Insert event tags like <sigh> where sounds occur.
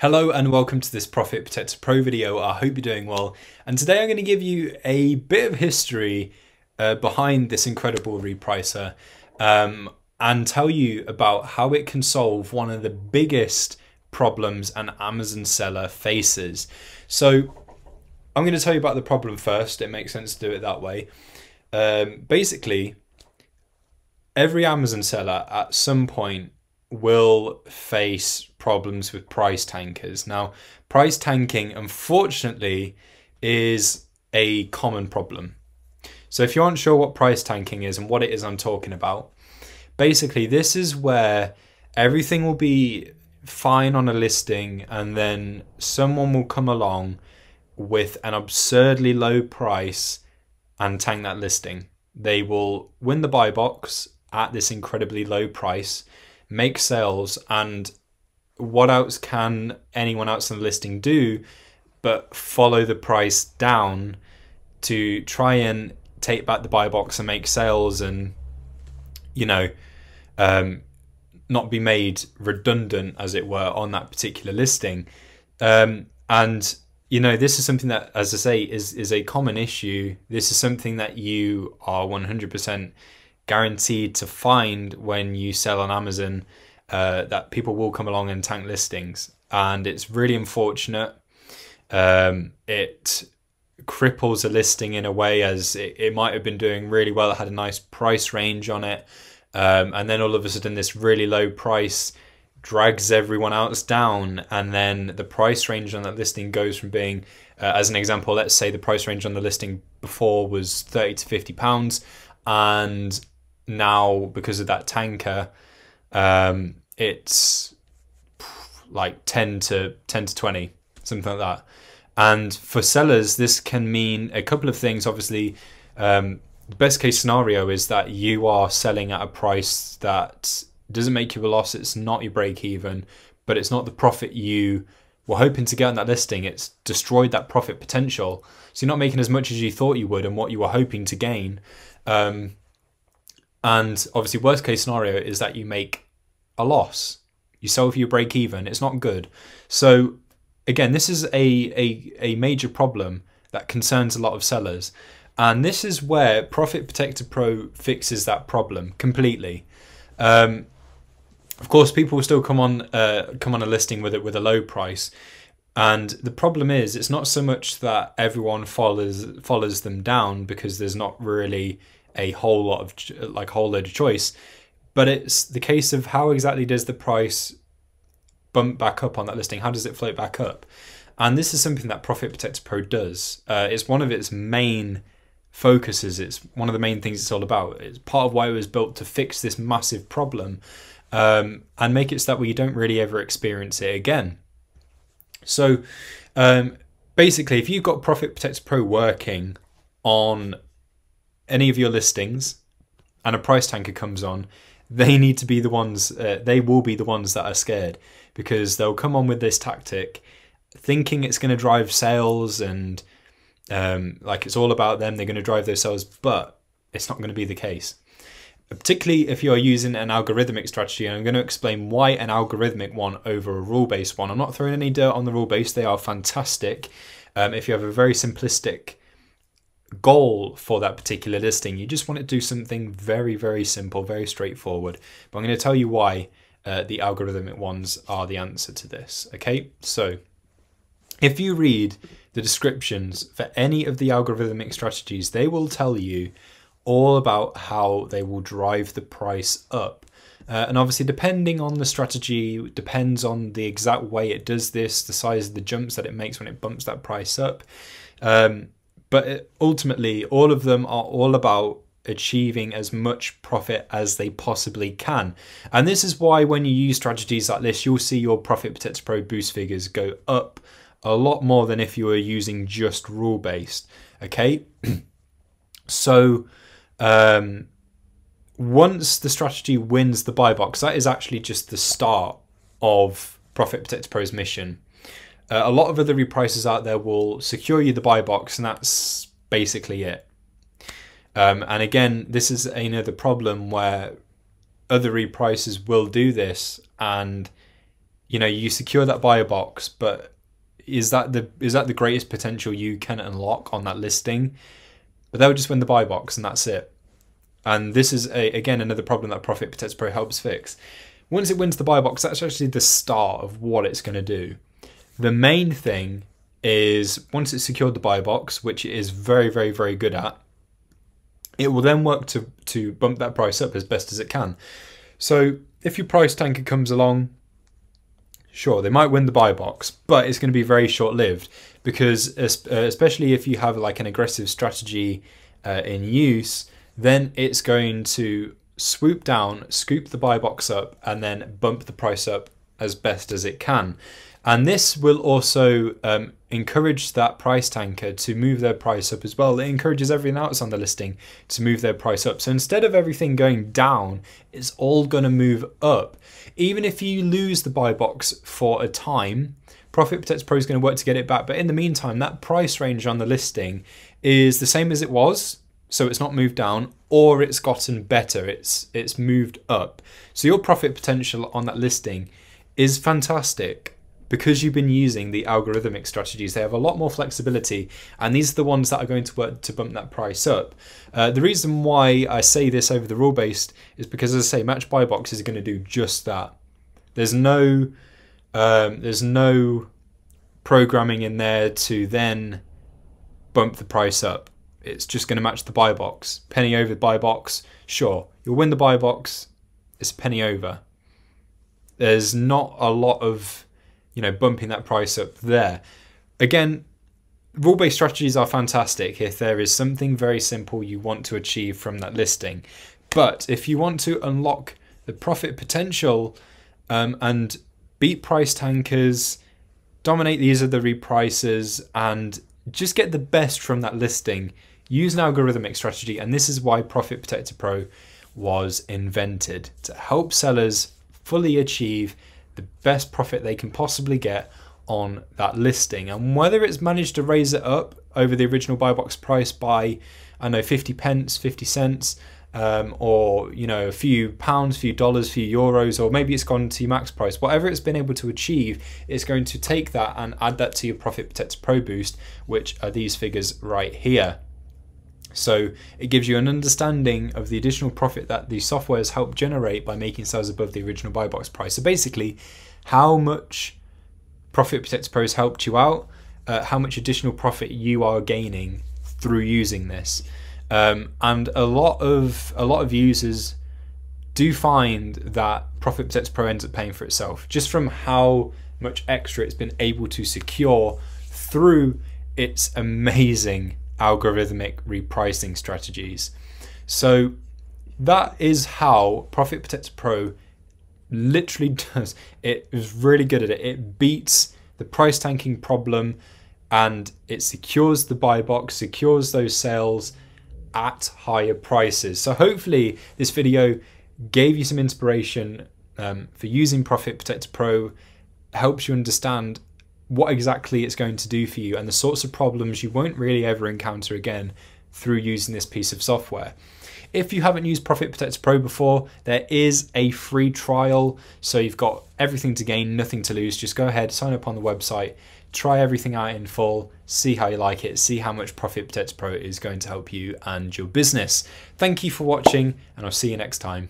Hello and welcome to this Profit Protector Pro video. I hope you're doing well. And today I'm going to give you a bit of history uh, behind this incredible repricer um, and tell you about how it can solve one of the biggest problems an Amazon seller faces. So I'm going to tell you about the problem first. It makes sense to do it that way. Um, basically, every Amazon seller at some point will face problems with price tankers. Now, price tanking, unfortunately, is a common problem. So, if you aren't sure what price tanking is and what it is I'm talking about, basically, this is where everything will be fine on a listing and then someone will come along with an absurdly low price and tank that listing. They will win the buy box at this incredibly low price make sales and what else can anyone else on the listing do but follow the price down to try and take back the buy box and make sales and you know um, not be made redundant as it were on that particular listing. Um, and you know this is something that as i say is is a common issue. This is something that you are 100% guaranteed to find when you sell on Amazon uh, that people will come along and tank listings. And it's really unfortunate. Um, it cripples a listing in a way as it, it, might have been doing really well. It had a nice price range on it. Um, and then all of a sudden, this really low price drags everyone else down. And then the price range on that listing goes from being, uh, as an example, let's say the price range on the listing before was 30 to 50 pounds. And now because of that tanker, um, it's like 10 to 10 to 20, something like that. And for sellers, this can mean a couple of things. Obviously, um, the best case scenario is that you are selling at a price that doesn't make you a loss. It's not your break even, but it's not the profit you were hoping to get on that listing. It's destroyed that profit potential. So you're not making as much as you thought you would and what you were hoping to gain. Um, and obviously, worst case scenario is that you make a loss. You sell for your break even. It's not good. So again, this is a, a, a major problem that concerns a lot of sellers. And this is where Profit Protector Pro fixes that problem completely. Um, of course, people will still come on uh, come on a listing with it with a low price, and the problem is it's not so much that everyone follows follows them down because there's not really a whole lot of like a whole load of choice. But it's the case of how exactly does the price bump back up on that listing? How does it float back up? And this is something that profit protector pro does. Uh, it's one of its main focuses. It's one of the main things it's all about. It's part of why it was built to fix this massive problem um, and make it so that we don't really ever experience it again. So um, basically if you've got profit protector pro working on any of your listings and a price tanker comes on, they need to be the ones, uh, they will be the ones that are scared because they'll come on with this tactic thinking it's going to drive sales and um, like it's all about them, they're going to drive those sales, but it's not going to be the case. Particularly if you're using an algorithmic strategy, and I'm going to explain why an algorithmic one over a rule based one. I'm not throwing any dirt on the rule based, they are fantastic. Um, if you have a very simplistic goal for that particular listing. You just want to do something very, very simple, very straightforward. But I'm going to tell you why uh, the algorithmic ones are the answer to this. Okay, so if you read the descriptions for any of the algorithmic strategies, they will tell you all about how they will drive the price up. Uh, and obviously, depending on the strategy, depends on the exact way it does this, the size of the jumps that it makes when it bumps that price up. Um, but ultimately, all of them are all about achieving as much profit as they possibly can. And this is why when you use strategies like this, you'll see your Profit Protector Pro boost figures go up a lot more than if you were using just rule based. Okay. <clears throat> so um, once the strategy wins the buy box, that is actually just the start of Profit Protector Pro's mission. Uh, a lot of other repricers out there will secure you the buy box, and that's basically it. Um, and again, this is another problem where other repricers will do this, and you know, you secure that buy box, but is that the is that the greatest potential you can unlock on that listing? But they'll just win the buy box and that's it. And this is a, again another problem that Profit Protect Pro helps fix. Once it wins the buy box, that's actually the start of what it's going to do. The main thing is once it's secured the buy box, which it is very, very, very good at, it will then work to to bump that price up as best as it can. So if your price tanker comes along, sure, they might win the buy box, but it's going to be very short lived because, uh, especially if you have like an aggressive strategy uh, in use, then it's going to swoop down, scoop the buy box up, and then bump the price up as best as it can. And this will also um, encourage that price tanker to move their price up as well. It encourages everything else on the listing to move their price up. So instead of everything going down, it's all going to move up. Even if you lose the buy box for a time, Profit Protect Pro is going to work to get it back. But in the meantime, that price range on the listing is the same as it was. So it's not moved down or it's gotten better. It's it's moved up. So your profit potential on that listing is fantastic because you've been using the algorithmic strategies, they have a lot more flexibility, and these are the ones that are going to work to bump that price up. Uh, the reason why I say this over the rule based is because, as I say, match buy box is going to do just that. There's no, um, there's no programming in there to then bump the price up. It's just going to match the buy box. Penny over buy box, sure, you'll win the buy box. It's a penny over. There's not a lot of you know, bumping that price up there. Again, rule based strategies are fantastic if there is something very simple you want to achieve from that listing. But if you want to unlock the profit potential um, and beat price tankers, dominate these other repricers, and just get the best from that listing, use an algorithmic strategy. And this is why Profit Protector Pro was invented to help sellers fully achieve the best profit they can possibly get on that listing. And whether it's managed to raise it up over the original buy box price by, I know, 50 pence, 50 cents, um, or you know, a few pounds, few dollars, few euros, or maybe it's gone to max price. Whatever it's been able to achieve, it's going to take that and add that to your Profit Protector Pro Boost, which are these figures right here. So it gives you an understanding of the additional profit that the software has helped generate by making sales above the original buy box price. So basically, how much Profit Protector Pro has helped you out, uh, how much additional profit you are gaining through using this. Um, and a lot of a lot of users do find that Profit Protector Pro ends up paying for itself just from how much extra it's been able to secure through its amazing algorithmic repricing strategies. So that is how Profit Protector Pro literally <laughs> does. It is really good at it. It beats the price tanking problem and it secures the buy box, secures those sales at higher prices. So hopefully this video gave you some inspiration um, for using Profit Protector Pro, helps you understand what exactly it's going to do for you and the sorts of problems you won't really ever encounter again through using this piece of software. If you haven't used Profit Protector Pro before, there is a free trial, so you've got everything to gain, nothing to lose. Just go ahead, sign up on the website, try everything out in full, see how you like it, see how much Profit Protector Pro is going to help you and your business. Thank you for watching, and I'll see you next time.